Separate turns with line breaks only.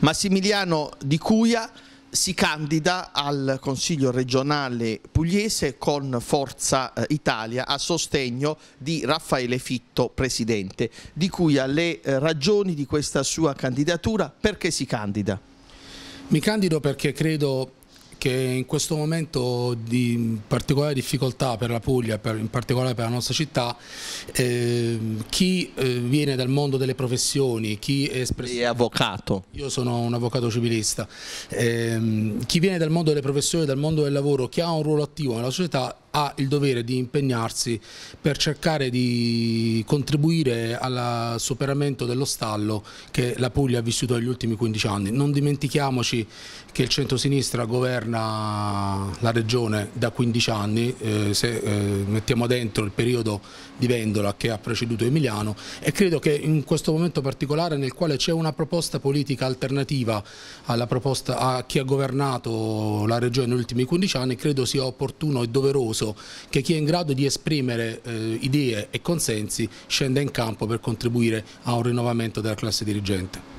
Massimiliano Di Cuia si candida al Consiglio regionale pugliese con Forza eh, Italia a sostegno di Raffaele Fitto, presidente, di cui ha le eh, ragioni di questa sua candidatura, perché si candida?
Mi candido perché credo che in questo momento di particolare difficoltà per la Puglia, per, in particolare per la nostra città, eh, chi eh, viene dal mondo delle professioni, chi è,
è avvocato.
Io sono un avvocato civilista. Eh, chi viene dal mondo delle professioni, dal mondo del lavoro, chi ha un ruolo attivo nella società ha il dovere di impegnarsi per cercare di contribuire al superamento dello stallo che la Puglia ha vissuto negli ultimi 15 anni. Non dimentichiamoci che il centro-sinistra governa la regione da 15 anni, eh, se eh, mettiamo dentro il periodo di Vendola che ha preceduto Emiliano e credo che in questo momento particolare nel quale c'è una proposta politica alternativa proposta a chi ha governato la regione negli ultimi 15 anni, credo sia opportuno e doveroso penso che chi è in grado di esprimere eh, idee e consensi scenda in campo per contribuire a un rinnovamento della classe dirigente.